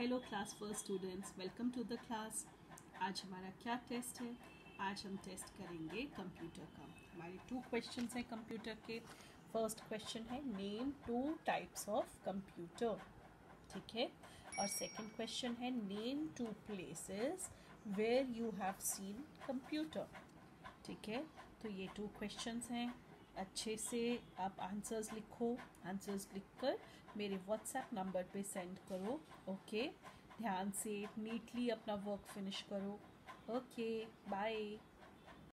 Hello class first students welcome to the class आज हमारा क्या टेस्ट है? आज हम टेस्ट करेंगे कंप्यूटर का। हमारे टू क्वेश्चन हैं कंप्यूटर के। फ़र्स्ट क्वेश्चन है name two types of computer ठीक है? और सेकंड क्वेश्चन है name two places where you have seen computer ठीक है? तो ये टू क्वेश्चंस हैं। अच्छे से आप आंसर्स लिखो आंसर्स लिखकर मेरे व्हाट्सएप नंबर पे सेंड करो ओके ध्यान से नीटली अपना वर्क फिनिश करो ओके बाय